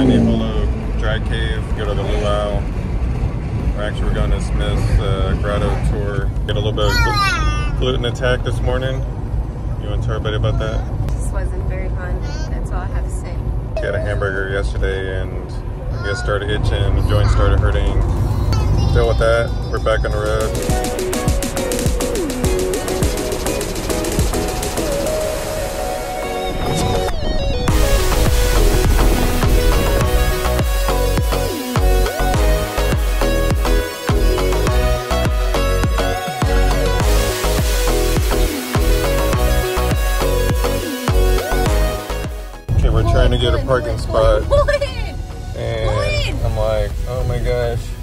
Maniniholo Dry Cave, go to the Luau. We're actually going to Smith's uh, Grotto tour. Get a little bit of gluten attack this morning. You want to tell everybody about that? This wasn't very fun. That's all I have to say. Got a hamburger yesterday and I guess started itching, the joint started hurting. Deal with that. We're back on the road. To get a parking spot Pull it in! and I'm like, oh my gosh.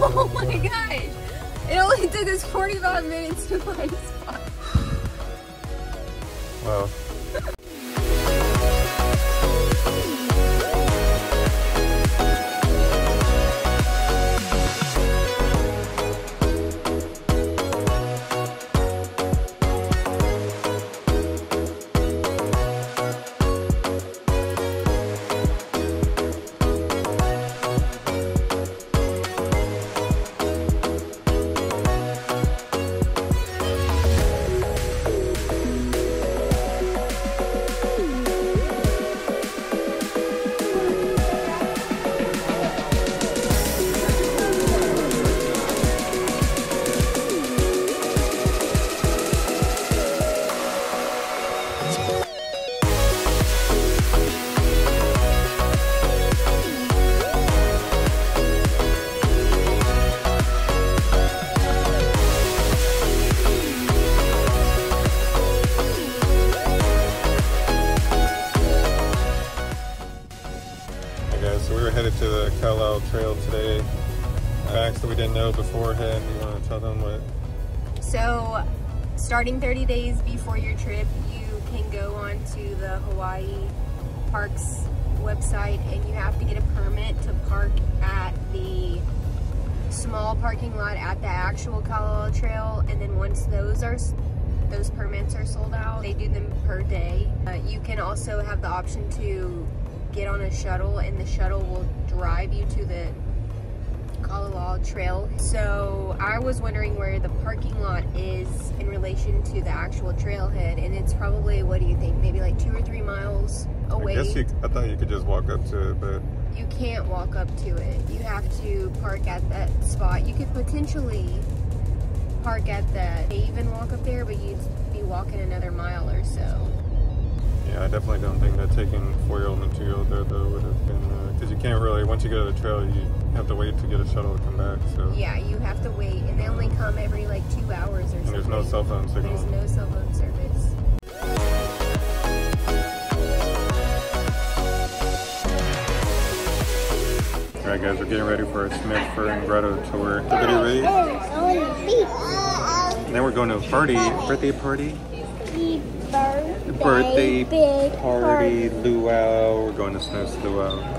Oh my gosh! It only took us 45 minutes to find a spot. Wow. Headed to the Kalalau Trail today. Facts that we didn't know beforehand. You want to tell them what? So, starting 30 days before your trip, you can go on to the Hawaii Parks website and you have to get a permit to park at the small parking lot at the actual Kalalau Trail. And then once those are those permits are sold out, they do them per day. Uh, you can also have the option to get on a shuttle and the shuttle will drive you to the Kalalau Trail. So I was wondering where the parking lot is in relation to the actual trailhead, and it's probably what do you think? Maybe like two or three miles away. I guess you, I thought you could just walk up to it, but You can't walk up to it. You have to park at that spot. You could potentially park at the cave and walk up there, but you'd be walking another mile or so. Yeah, I definitely don't think that taking four-year-old and two-year-old there though would have been uh, because you can't really once you go to the trail you have to wait to get a shuttle to come back. So Yeah, you have to wait, and they only come every like two hours or something. and there's no cell phone signal. There's no cell phone service. All right, guys, we're getting ready for a Smith Fern Grotto tour. Everybody ready? And then we're going to a party, birthday party, birthday big party, luau. We're going to Smith's luau.